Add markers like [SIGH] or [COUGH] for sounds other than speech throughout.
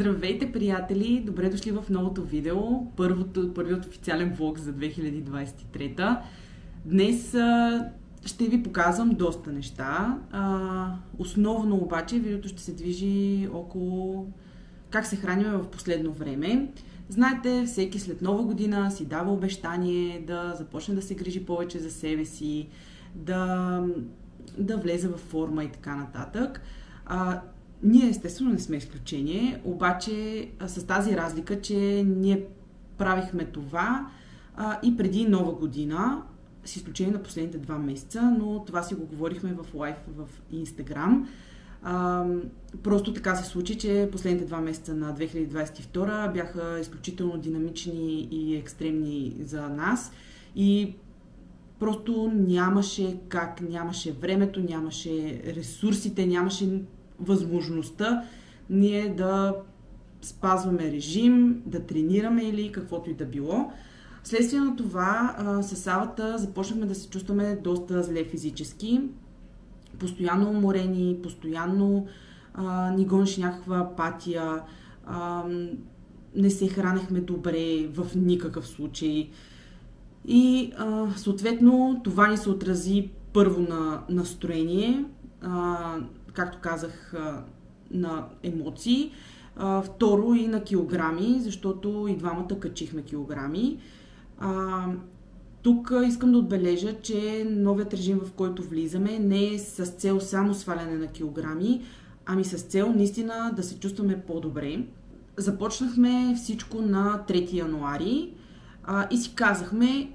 Здравейте, приятели! Добре дошли в новото видео, първото, първият официален влог за 2023. Днес а, ще ви показвам доста неща. А, основно обаче видеото ще се движи около как се храним в последно време. Знаете, всеки след нова година си дава обещание да започне да се грижи повече за себе си, да, да влезе в форма и така нататък. А, ние естествено не сме изключение, обаче с тази разлика, че ние правихме това а, и преди нова година, с изключение на последните два месеца, но това си го говорихме в лайф в Инстаграм. Просто така се случи, че последните два месеца на 2022 бяха изключително динамични и екстремни за нас и просто нямаше как, нямаше времето, нямаше ресурсите, нямаше възможността ние да спазваме режим, да тренираме или каквото и да било. Вследствие на това с Савата започнахме да се чувстваме доста зле физически, постоянно уморени, постоянно а, ни гонеше някаква апатия, а, не се хранехме добре в никакъв случай. И а, съответно това ни се отрази първо на настроение, а, както казах, на емоции. Второ и на килограми, защото и двамата качихме килограми. Тук искам да отбележа, че новият режим, в който влизаме, не е с цел само сваляне на килограми, ами с цел наистина да се чувстваме по-добре. Започнахме всичко на 3 януари и си казахме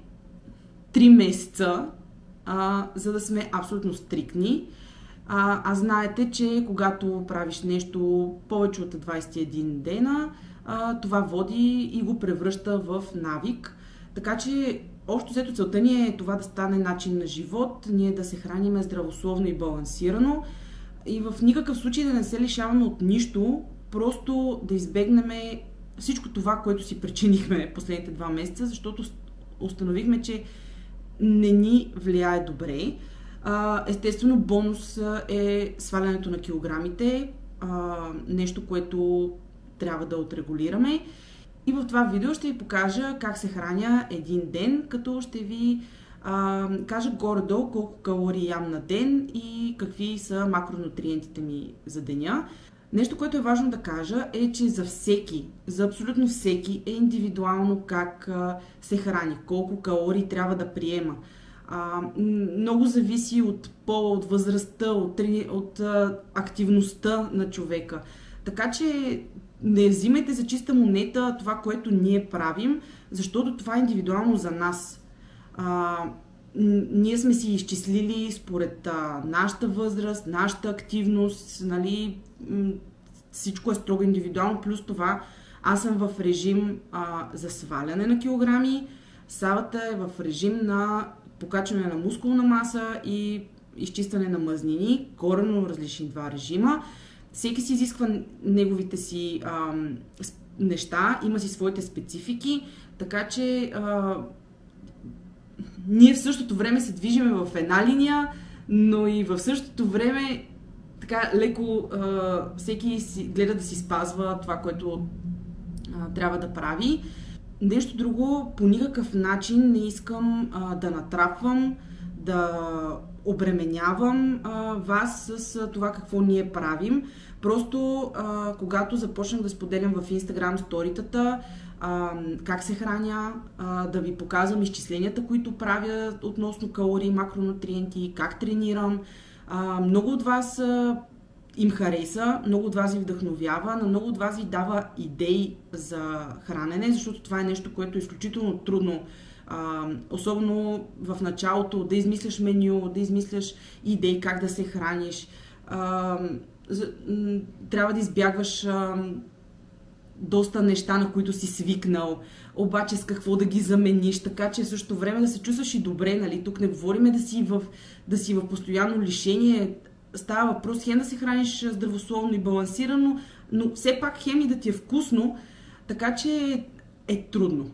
3 месеца, за да сме абсолютно стрикни. А, а знаете, че когато правиш нещо повече от 21 дена, а, това води и го превръща в навик. Така че, общо взето целта ни е това да стане начин на живот, ние да се храниме здравословно и балансирано и в никакъв случай да не се лишаваме от нищо, просто да избегнем всичко това, което си причинихме последните два месеца, защото установихме, че не ни влияе добре. Естествено, бонус е свалянето на килограмите, нещо, което трябва да отрегулираме. И в това видео ще ви покажа как се храня един ден, като ще ви а, кажа горе-долу колко калории ям на ден и какви са макронутриентите ми за деня. Нещо, което е важно да кажа е, че за всеки, за абсолютно всеки е индивидуално как а, се храни, колко калории трябва да приема. А, много зависи от пола, от възрастта, от, от а, активността на човека. Така че не взимайте за чиста монета това, което ние правим, защото това е индивидуално за нас. А, ние сме си изчислили според а, нашата възраст, нашата активност, нали, всичко е строго индивидуално, плюс това аз съм в режим а, за сваляне на килограми, Савата е в режим на покачване на мускулна маса и изчистване на мъзнини, коренно различни два режима. Всеки си изисква неговите си а, неща, има си своите специфики, така че а, ние в същото време се движиме в една линия, но и в същото време така леко а, всеки си, гледа да си спазва това, което а, трябва да прави. Нещо друго, по никакъв начин не искам а, да натрапвам, да обременявам а, вас с а, това какво ние правим. Просто а, когато започнах да споделям в Instagram сторитата, а, как се храня, а, да ви показвам изчисленията, които правя относно калории, макронутриенти, как тренирам. А, много от вас а, им хареса, много от вас ви вдъхновява, на много от вас ви дава идеи за хранене, защото това е нещо, което е изключително трудно. А, особено в началото да измисляш меню, да измисляш идеи как да се храниш. А, трябва да избягваш а, доста неща, на които си свикнал, обаче с какво да ги замениш, така че в същото време да се чувстваш и добре, нали? Тук не говориме да си в, да си в постоянно лишение, става въпрос хем да се храниш здравословно и балансирано, но все пак хем и да ти е вкусно, така че е трудно.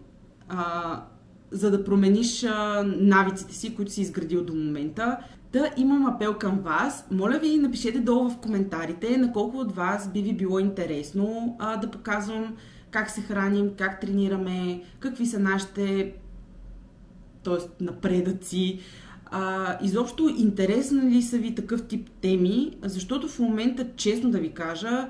А, за да промениш а, навиците си, които си изградил до момента. Да имам апел към вас. Моля ви, напишете долу в коментарите на колко от вас би ви било интересно а, да показвам как се храним, как тренираме, какви са нашите т.е. напредъци. А, изобщо интересни ли са ви такъв тип теми, защото в момента, честно да ви кажа,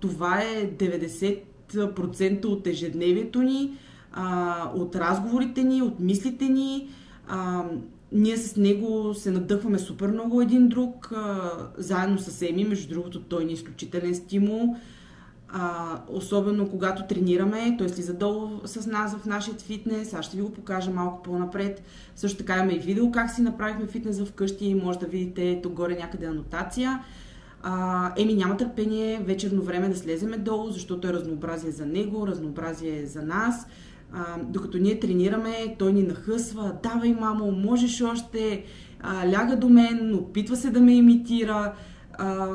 това е 90% от ежедневието ни, а, от разговорите ни, от мислите ни. А, ние с него се надъхваме супер много един друг, а, заедно с Еми, между другото той ни е изключителен стимул. А, особено когато тренираме, той слиза долу с нас в нашия фитнес, аз ще ви го покажа малко по-напред. Също така имаме и видео как си направихме фитнес вкъщи, може да видите тук горе някъде анотация. А, еми няма търпение вечерно време да слеземе долу, защото е разнообразие за него, разнообразие за нас. А, докато ние тренираме, той ни нахъсва, давай мамо, можеш още, а, ляга до мен, опитва се да ме имитира. А,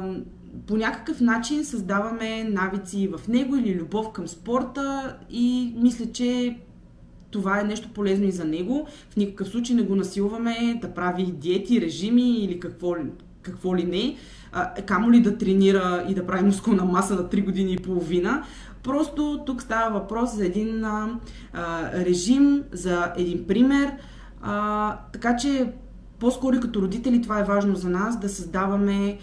по някакъв начин създаваме навици в него или любов към спорта и мисля, че това е нещо полезно и за него. В никакъв случай не го насилваме да прави диети, режими или какво, какво ли не. камо ли да тренира и да прави мускулна маса на 3 години и половина. Просто тук става въпрос за един а, режим, за един пример. А, така че по-скоро като родители това е важно за нас да създаваме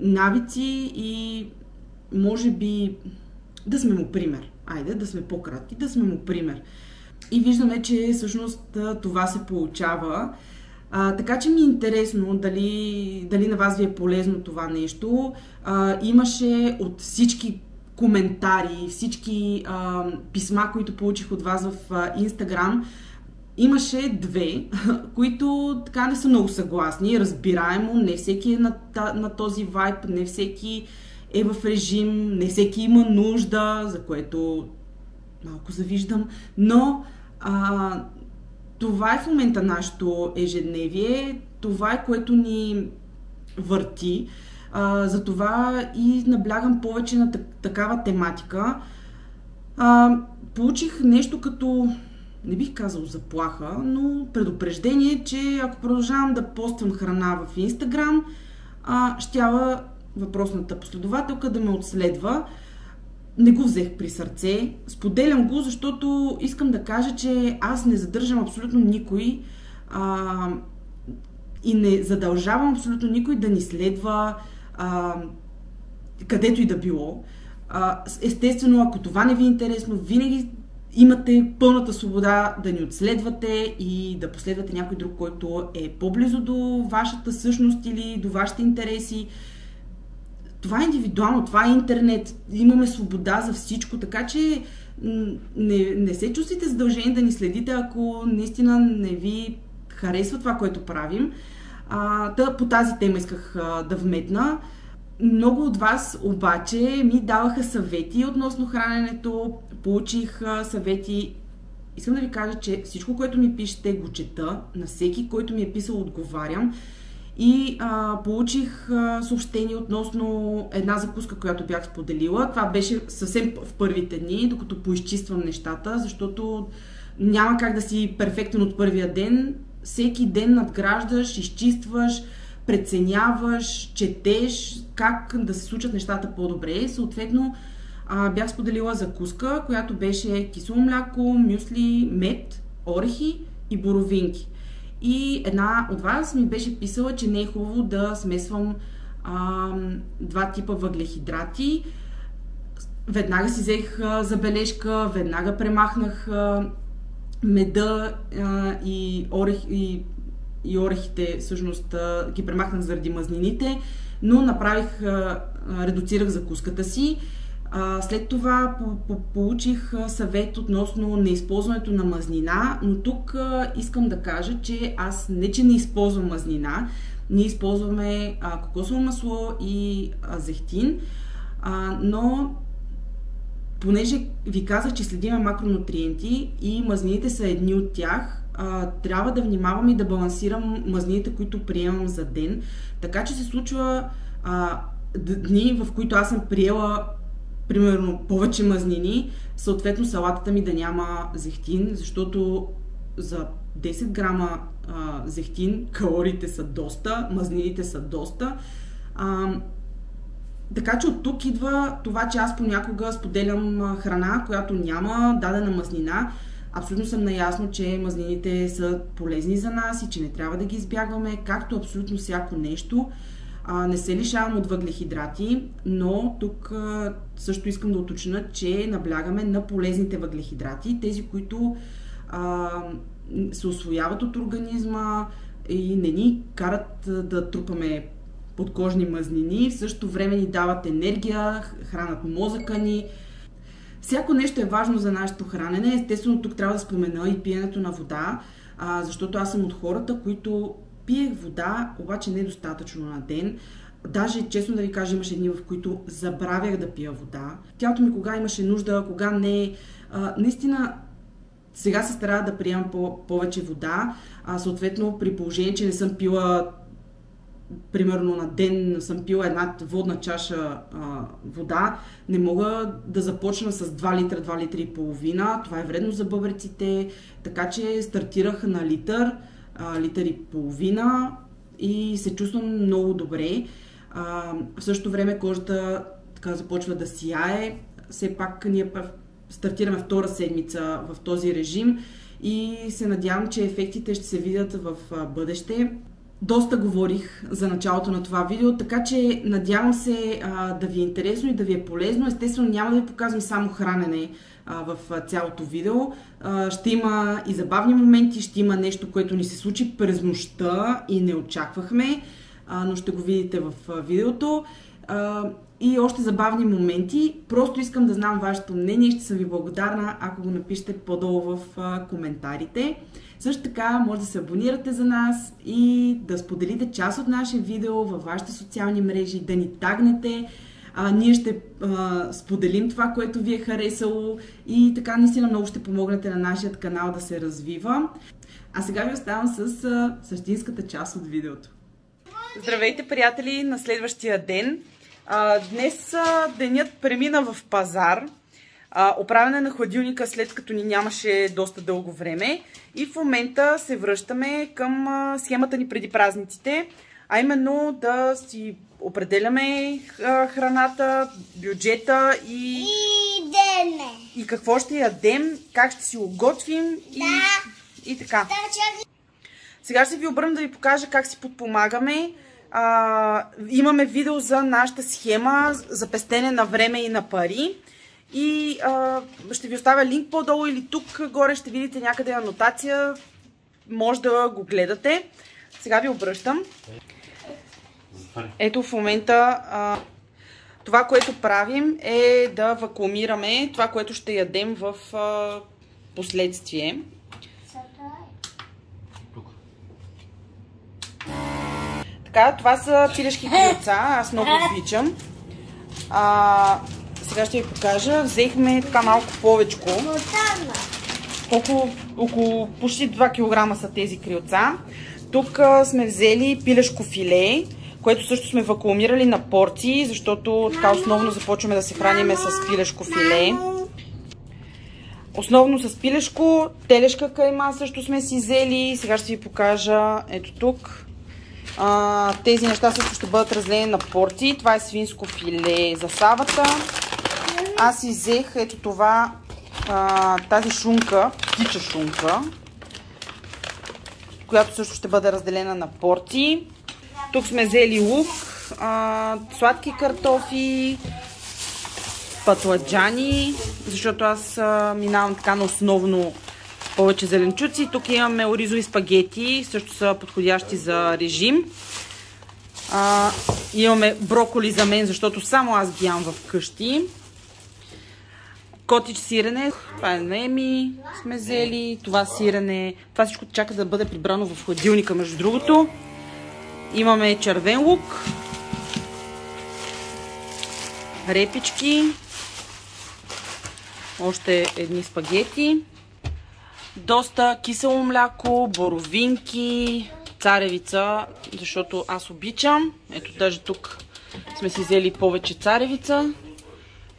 навици и може би да сме му пример. Айде, да сме по-кратки, да сме му пример. И виждаме, че всъщност това се получава. А, така че ми е интересно дали, дали на вас ви е полезно това нещо. А, имаше от всички коментари, всички а, писма, които получих от вас в Инстаграм, Имаше две, [LAUGHS] които така не са много съгласни. Разбираемо, не всеки е на, на този вайб, не всеки е в режим, не всеки има нужда, за което малко завиждам, но а, това е в момента нашето ежедневие, това е което ни върти. А, затова и наблягам повече на такава тематика. А, получих нещо като не бих казал заплаха, но предупреждение, че ако продължавам да поствам храна в Инстаграм, щяла въпросната последователка да ме отследва. Не го взех при сърце. Споделям го, защото искам да кажа, че аз не задържам абсолютно никой а, и не задължавам абсолютно никой да ни следва а, където и да било. А, естествено, ако това не ви е интересно, винаги имате пълната свобода да ни отследвате и да последвате някой друг, който е по-близо до вашата същност или до вашите интереси. Това е индивидуално, това е интернет. Имаме свобода за всичко, така че не, не се чувствайте задължени да ни следите, ако наистина не ви харесва това, което правим. А, да, по тази тема исках а, да вметна. Много от вас обаче ми даваха съвети относно храненето, получих съвети. Искам да ви кажа, че всичко, което ми пишете, го чета. На всеки, който ми е писал, отговарям. И а, получих а, съобщение относно една закуска, която бях споделила. Това беше съвсем в първите дни, докато поизчиствам нещата, защото няма как да си перфектен от първия ден. Всеки ден надграждаш, изчистваш, преценяваш, четеш как да се случат нещата по-добре. Съответно, а, бях споделила закуска, която беше кисело мляко, мюсли, мед, орехи и боровинки. И една от вас ми беше писала, че не е хубаво да смесвам а, два типа въглехидрати. Веднага си взех а, забележка, веднага премахнах а, меда а, и, орех, и, и орехите, всъщност ги премахнах заради мазнините, но направих, редуцирах закуската си. След това по- по- получих съвет относно неизползването на мазнина, но тук искам да кажа, че аз не че не използвам мазнина, ние използваме кокосово масло и зехтин, но понеже ви казах, че следиме макронутриенти и мазнините са едни от тях, а, трябва да внимавам и да балансирам мазнините, които приемам за ден. Така че се случва а, дни, в които аз съм приела примерно повече мазнини, съответно салатата ми да няма зехтин, защото за 10 грама а, зехтин калориите са доста, мазнините са доста. А, така че от тук идва това, че аз понякога споделям храна, която няма дадена мазнина. Абсолютно съм наясно, че мазнините са полезни за нас и че не трябва да ги избягваме, както абсолютно всяко нещо. А, не се лишавам от въглехидрати, но тук а, също искам да уточня, че наблягаме на полезните въглехидрати, тези, които а, се освояват от организма и не ни карат да трупаме подкожни мазнини, в същото време ни дават енергия, хранат мозъка ни. Всяко нещо е важно за нашето хранене. Естествено, тук трябва да спомена и пиенето на вода, а, защото аз съм от хората, които пиех вода, обаче недостатъчно на ден. Даже, честно да ви кажа, имаше дни, в които забравях да пия вода. Тялото ми кога имаше нужда, кога не. А, наистина, сега се старая да приемам по- повече вода. А, съответно, при положение, че не съм пила примерно на ден съм пила една водна чаша а, вода, не мога да започна с 2 литра, 2 литра и половина. Това е вредно за бъбреците, така че стартирах на литър, а, литър и половина и се чувствам много добре. А, в същото време кожата така започва да сияе. Все пак ние стартираме втора седмица в този режим и се надявам, че ефектите ще се видят в бъдеще. Доста говорих за началото на това видео, така че надявам се а, да ви е интересно и да ви е полезно. Естествено няма да ви показвам само хранене а, в цялото видео. А, ще има и забавни моменти, ще има нещо, което ни се случи през нощта и не очаквахме, а, но ще го видите в видеото. А, и още забавни моменти. Просто искам да знам вашето мнение и ще съм ви благодарна, ако го напишете по-долу в коментарите. Също така може да се абонирате за нас и да споделите част от наше видео във вашите социални мрежи, да ни тагнете. А, ние ще а, споделим това, което ви е харесало и така наистина много ще помогнете на нашия канал да се развива. А сега ви оставам с а, същинската част от видеото. Здравейте, приятели, на следващия ден. А, днес а, денят премина в пазар. А, оправяне на хладилника след като ни нямаше доста дълго време. И в момента се връщаме към а, схемата ни преди празниците, а именно да си определяме а, храната, бюджета и... И дене. И какво ще ядем, как ще си го готвим и, Да. и така. Да, чакай. Сега ще ви обърна да ви покажа как си подпомагаме. А, имаме видео за нашата схема за пестене на време и на пари. И а, ще ви оставя линк по-долу или тук горе ще видите някъде анотация. Може да го гледате. Сега ви обръщам. Ето в момента а, това, което правим е да вакуумираме това, което ще ядем в а, последствие. Така, това са пилешки крилца. Аз много обичам. А, сега ще ви покажа. Взехме така малко. Мотана. Около, около почти 2 кг са тези крилца. Тук сме взели пилешко филе, което също сме вакуумирали на порции, защото така основно започваме да се храниме с пилешко филе. Основно с пилешко, телешка кайма също сме си взели. Сега ще ви покажа ето тук. А, тези неща също ще бъдат разделени на порции. Това е свинско филе за савата. Аз си взех ето това, а, тази шунка, птича шунка, която също ще бъде разделена на порции. Тук сме взели лук, а, сладки картофи, пътладжани, защото аз а, минавам така на основно повече зеленчуци. Тук имаме оризови спагети, също са подходящи за режим. А, имаме броколи за мен, защото само аз ги ям в къщи. Котич сирене, това е неми, сме взели, това сирене, това всичко чака да бъде прибрано в хладилника, между другото. Имаме червен лук, репички, още едни спагети, доста кисело мляко, боровинки, царевица, защото аз обичам. Ето даже тук сме си взели повече царевица.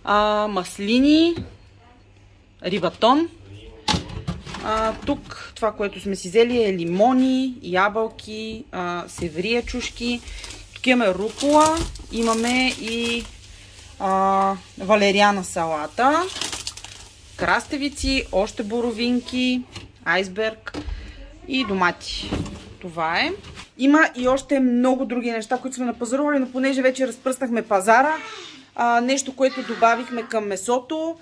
а, маслини, рибатон. А, тук това, което сме си взели е лимони, ябълки, а, северия чушки. Тук имаме рукола, имаме и а, валериана салата, крастевици, още боровинки, айсберг и домати. Това е. Има и още много други неща, които сме напазарували, но понеже вече разпръснахме пазара, а, нещо, което добавихме към месото,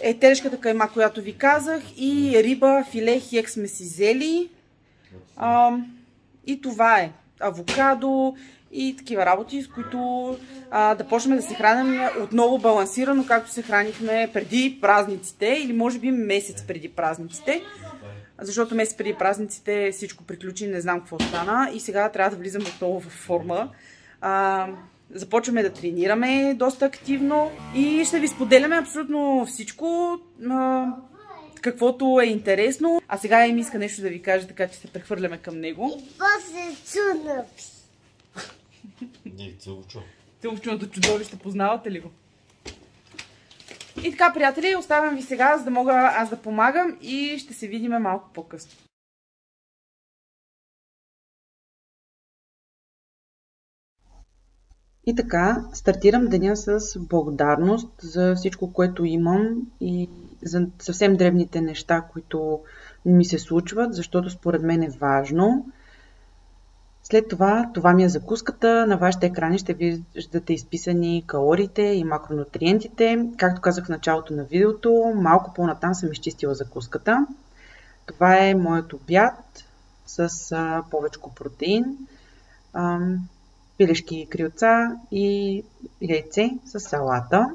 е телешката кайма, която ви казах и риба, филе, хек сме си взели. А, и това е. Авокадо и такива работи, с които а, да почнем да се храним отново балансирано, както се хранихме преди празниците или може би месец преди празниците. Защото месец преди празниците всичко приключи, не знам какво стана и сега трябва да влизам отново в форма. А, започваме да тренираме доста активно и ще ви споделяме абсолютно всичко, а, каквото е интересно. А сега им иска нещо да ви каже, така че се прехвърляме към него. И после цунапи. Не, целучо. Целовчуното чудовище, познавате ли го? И така, приятели, оставям ви сега, за да мога аз да помагам и ще се видим малко по-късно. И така, стартирам деня с благодарност за всичко, което имам и за съвсем древните неща, които ми се случват, защото според мен е важно. След това, това ми е закуската. На вашите екрани ще виждате изписани калориите и макронутриентите. Както казах в началото на видеото, малко по-натам съм изчистила закуската. Това е моят обяд с а, повече протеин, а, пилешки крилца и яйце с салата.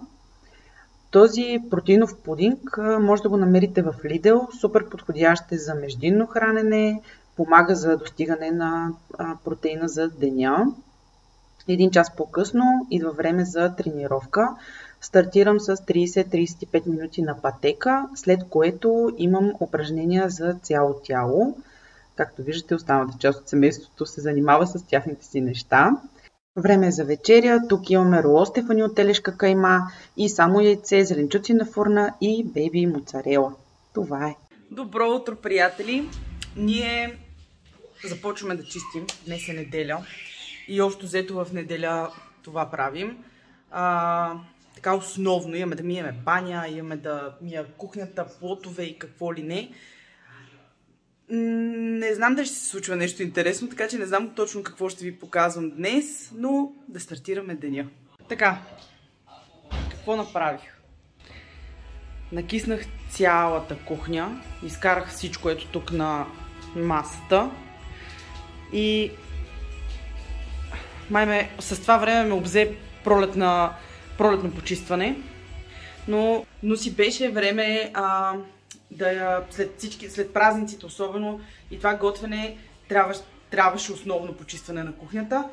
Този протеинов пудинг може да го намерите в Lidl. Супер подходящ е за междинно хранене, помага за достигане на протеина за деня. Един час по-късно идва време за тренировка. Стартирам с 30-35 минути на пътека, след което имам упражнения за цяло тяло. Както виждате, останалата част от семейството се занимава с тяхните си неща. Време е за вечеря. Тук имаме роло стефани от телешка кайма и само яйце, зеленчуци на фурна и бейби моцарела. Това е. Добро утро, приятели! Ние започваме да чистим. Днес е неделя. И общо взето в неделя това правим. А, така основно имаме да миеме баня, имаме да мия кухнята, плотове и какво ли не. Не знам дали ще се случва нещо интересно, така че не знам точно какво ще ви показвам днес, но да стартираме деня. Така, какво направих? Накиснах цялата кухня, изкарах всичко ето тук на масата и май с това време ме обзе пролетна, пролетно почистване, но, но си беше време а, да след, всички, след празниците особено и това готвене трябваше, трябваше основно почистване на кухнята.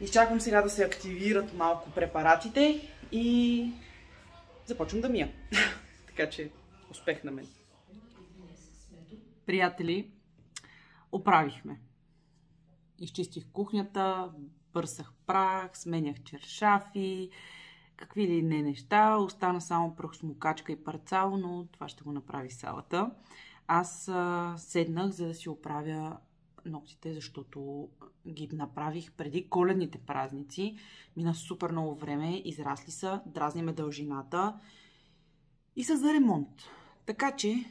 Изчаквам сега да се активират малко препаратите и започвам да мия. [LAUGHS] така че успех на мен. Приятели, оправихме. Изчистих кухнята, бърсах прах, сменях чершафи, какви ли не неща. Остана само прахосмокачка и парцал, но това ще го направи салата. Аз а, седнах, за да си оправя ногтите, защото ги направих преди коледните празници. Мина супер много време, израсли са, дразни ме дължината и са за ремонт. Така че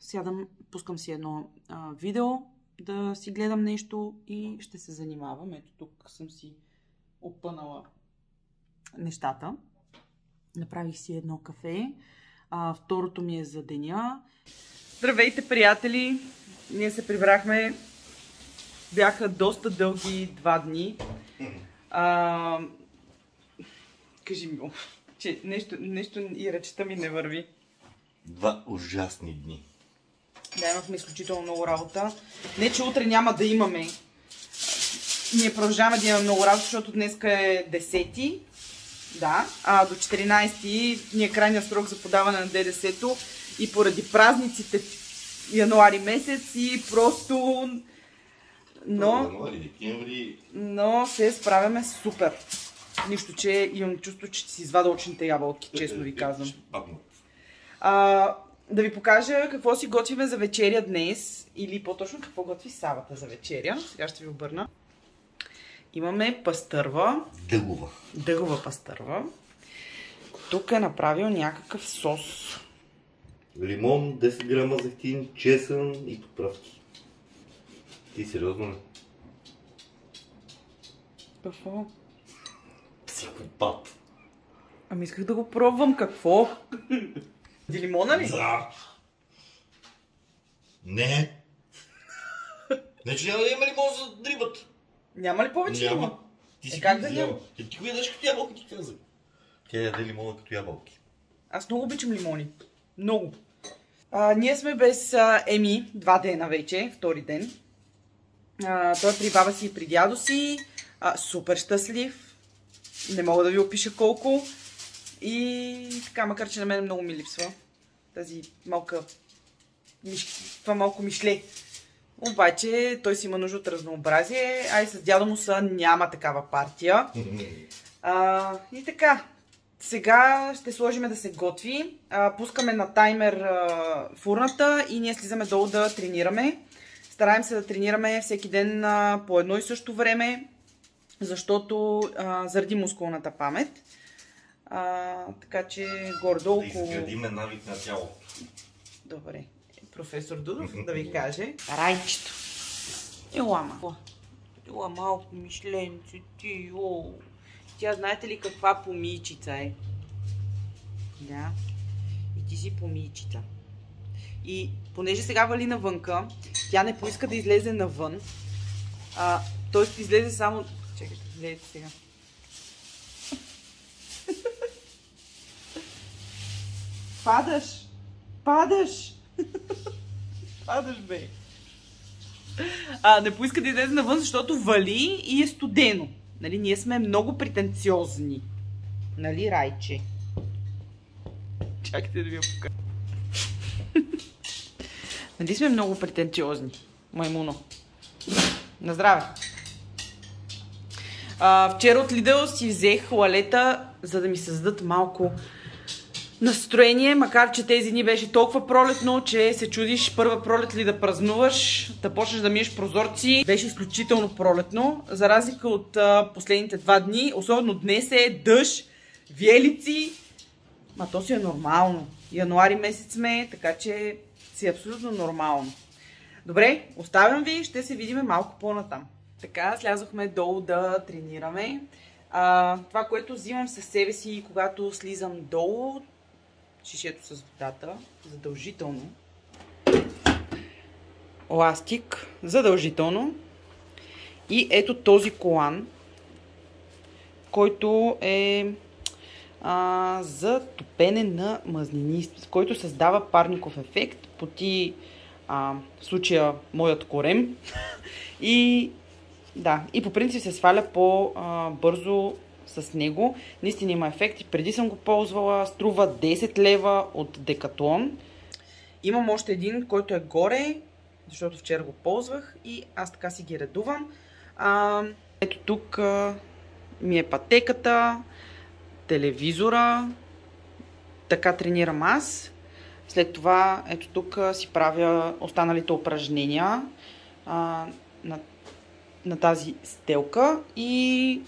сядам, пускам си едно а, видео, да си гледам нещо и ще се занимавам. Ето тук съм си опънала нещата. Направих си едно кафе. А, второто ми е за деня. Здравейте, приятели! Ние се прибрахме. Бяха доста дълги два дни. А, кажи ми, че нещо, нещо и речета ми не върви. Два ужасни дни. Да, имахме изключително много работа. Не, че утре няма да имаме. Ние продължаваме да имаме много работа, защото днес е 10 да, а до 14 ни е крайния срок за подаване на ДДС-то и поради празниците януари месец и просто... Но, но се справяме супер. Нищо, че имам чувство, че си извада очните ябълки, честно ви казвам. А, да ви покажа какво си готвиме за вечеря днес, или по-точно какво готви Савата за вечеря. Сега ще ви обърна. Имаме пастърва, Дъгова. дъгова пастърва. Тук е направил някакъв сос. Лимон, 10 грама зехтин, чесън и поправки. Ти сериозно ли? Какво? Психопат. Ами исках да го пробвам. Какво? Ди лимона ли? Да. Не. Не, че няма да има лимон за дрибата. Няма ли повече лимон? Няма. Ти Е, си как ги да няма? Е, Ти го ядеш като ябълки, ти казах. Тя яде лимона като ябълки. Аз много обичам лимони. Много. А, ние сме без а, Еми два дена вече, втори ден. А, той е при баба си и при дядо си. А, супер щастлив. Не мога да ви опиша колко. И така, макар че на мен много ми липсва. Тази малка... Миш... Това малко мишле. Обаче той си има нужда от разнообразие, а и с дядо му са няма такава партия. [LAUGHS] А, и така, сега ще сложиме да се готви. А, пускаме на таймер а, фурната и ние слизаме долу да тренираме. Стараем се да тренираме всеки ден а, по едно и също време, защото а, заради мускулната памет. А, така че горе-долу Да около... изградиме навик на тялото. Добре. Професор Дудов да ви каже. Райчето. Ела, ма. Ела малко мишленце, ти, о. Тя знаете ли каква помийчица е? Да. И ти си помийчица. И понеже сега вали навънка, тя не поиска да излезе навън. А, т.е. излезе само... Чакайте, гледайте сега. Падаш! Падаш! [LAUGHS] Падаш, бе! А, не поиска да излезе навън, защото вали и е студено. Нали, ние сме много претенциозни. Нали, Райче? Чакайте да ви я покажа. [LAUGHS] нали сме много претенциозни, маймуно? На здраве! А, вчера от Лидъл си взех лалета, за да ми създадат малко настроение, макар че тези дни беше толкова пролетно, че се чудиш първа пролет ли да празнуваш, да почнеш да миеш прозорци. Беше изключително пролетно, за разлика от а, последните два дни, особено днес е дъжд, виелици, ма то си е нормално. Януари месец сме, така че си е абсолютно нормално. Добре, оставям ви, ще се видим малко по-натам. Така, слязохме долу да тренираме. А, това, което взимам със себе си, когато слизам долу, шишето с водата, задължително. Ластик, задължително. И ето този колан, който е а, за топене на мазнини, който създава парников ефект. Поти а, в случая моят корем. [LAUGHS] и да, и по принцип се сваля по-бързо с него. Наистина има ефект и преди съм го ползвала. Струва 10 лева от Декатлон. Имам още един, който е горе, защото вчера го ползвах и аз така си ги редувам. А, ето тук а, ми е пътеката, телевизора, така тренирам аз. След това, ето тук си правя останалите упражнения а, на, на тази стелка и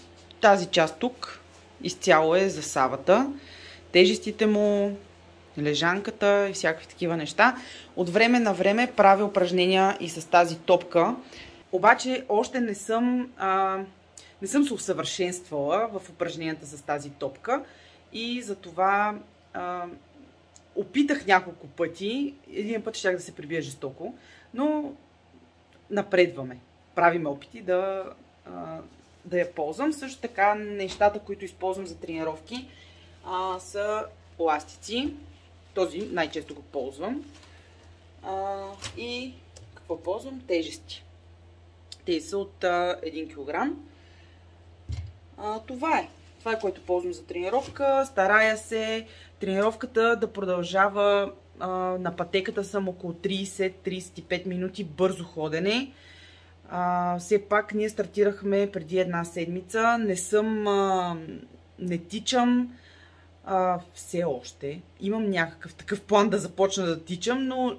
тази част тук изцяло е за савата. Тежестите му, лежанката и всякакви такива неща. От време на време правя упражнения и с тази топка. Обаче още не съм, а, не съм се усъвършенствала в упражненията с тази топка и затова а, опитах няколко пъти. Един път щях да се прибия жестоко, но напредваме. Правиме опити да, да я ползвам. Също така нещата, които използвам за тренировки а, са ластици. Този най-често го ползвам. А, и какво ползвам? Тежести. Те са от а, 1 кг. А, това е. Това е което ползвам за тренировка. Старая се тренировката да продължава а, на пътеката съм около 30-35 минути бързо ходене. А, все пак ние стартирахме преди една седмица. Не съм... А, не тичам а, все още. Имам някакъв такъв план да започна да тичам, но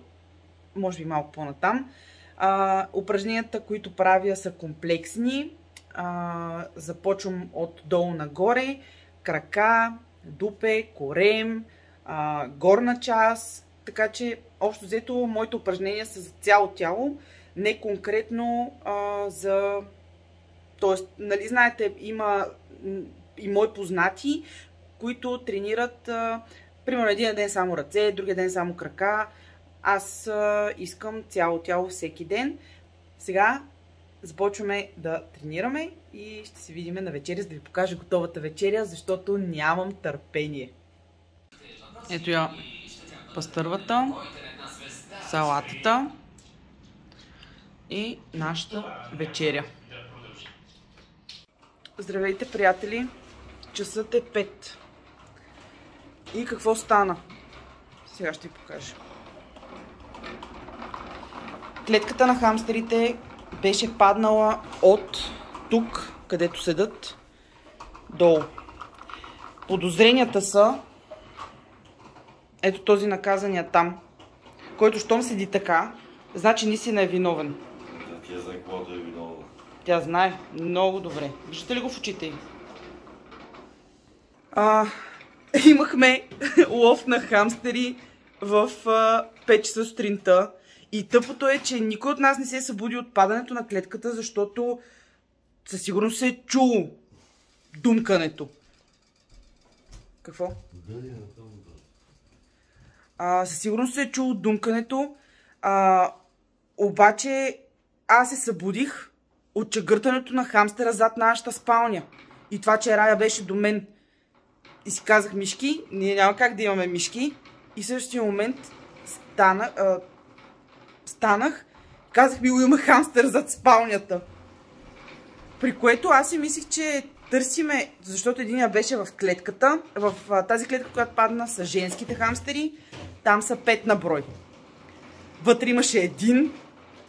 може би малко по-натам. А, упражненията, които правя са комплексни. А, започвам от долу нагоре. Крака, дупе, корем, а, горна част. Така че, общо взето, моите упражнения са за цяло тяло, не конкретно а, за... Тоест, нали знаете, има и мои познати, които тренират, а, примерно един ден само ръце, другия ден само крака. Аз а, искам цяло тяло всеки ден. Сега започваме да тренираме и ще се видим на вечеря, за да ви покажа готовата вечеря, защото нямам търпение. Ето я пастървата, салатата и нашата вечеря. Здравейте, приятели! Часът е 5. И какво стана? Сега ще ви покажа. Клетката на хамстерите беше паднала от тук, където седат, долу. Подозренията са ето този наказания там, който щом седи така, значи наистина е виновен. Тя знае каквото е виновна. Тя знае много добре. Виждате ли го в очите й? А, [LAUGHS] имахме [LAUGHS] лов на хамстери в а, 5 часа сутринта. И тъпото е, че никой от нас не се е събуди от падането на клетката, защото със сигурност се е чуло думкането. Какво? А, със сигурност се е чуло думкането. А, обаче аз се събудих от чегъртането на хамстера зад нашата спалня. И това, че Рая беше до мен. И си казах мишки, ние няма как да имаме мишки. И в същия момент стана, а, станах, казах ми, има хамстер зад спалнята. При което аз си мислих, че търсиме, защото единия беше в клетката, в а, тази клетка, която падна са женските хамстери, там са пет на брой. Вътре имаше един,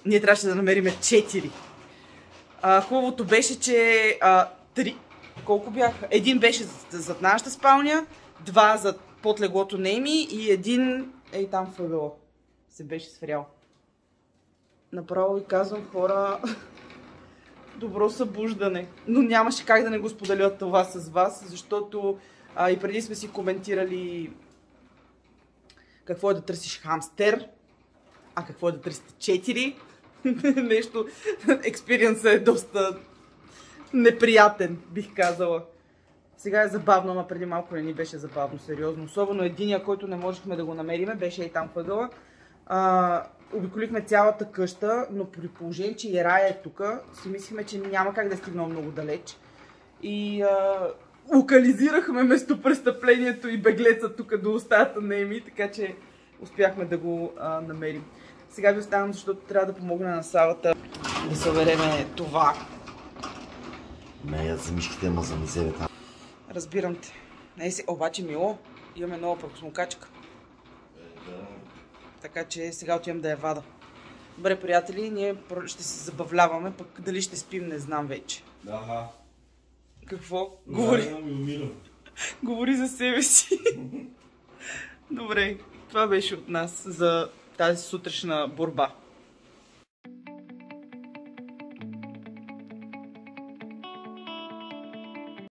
ние трябваше да намериме четири. А, хубавото беше, че а, три, колко бяха? Един беше зад нашата спалня, два зад под леглото Нейми и един ей там в ъгъла се беше сврял. Направо ви казвам хора, [LAUGHS] добро събуждане. Но нямаше как да не го споделя това с вас, защото а, и преди сме си коментирали какво е да търсиш хамстер, а какво е да търсите четири. [LAUGHS] Нещо, експириенсът е доста неприятен, бих казала. Сега е забавно, ама преди малко не ни беше забавно, сериозно. Особено единия, който не можехме да го намериме, беше и там въгъла. А, обиколихме цялата къща, но при положение, че и Рая е тук, си мислихме, че няма как да е стигнал много далеч. И а, локализирахме местопрестъплението и беглеца тук до устата на Еми, така че успяхме да го а, намерим. Сега ви оставам, защото трябва да помогна на Савата да събереме това. Меят за мишките, ма за мизерията. Разбирам те. Не си, обаче мило, имаме нова пръкосмокачка. Така че сега отивам да я вада. Добре, приятели, ние ще се забавляваме, пък дали ще спим, не знам вече. Аха. Какво? Говори, ми умирам. говори за себе си. [LAUGHS] Добре, това беше от нас за тази сутрешна борба.